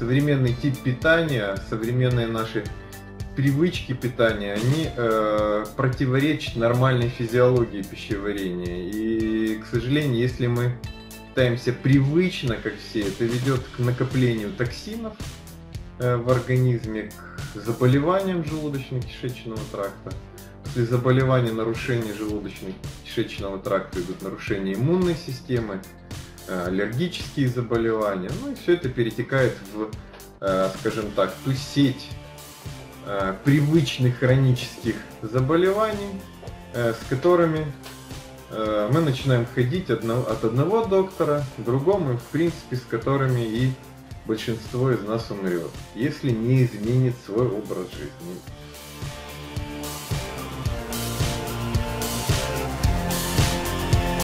современный тип питания, современные наши привычки питания, они э, противоречат нормальной физиологии пищеварения. И, к сожалению, если мы питаемся привычно, как все, это ведет к накоплению токсинов э, в организме, к заболеваниям желудочно-кишечного тракта. После заболевания, нарушений желудочно-кишечного тракта идут нарушения иммунной системы, аллергические заболевания. Ну и все это перетекает в, э, скажем так, ту сеть э, привычных хронических заболеваний, э, с которыми э, мы начинаем ходить от одного доктора к другому, в принципе, с которыми и большинство из нас умрет, если не изменит свой образ жизни.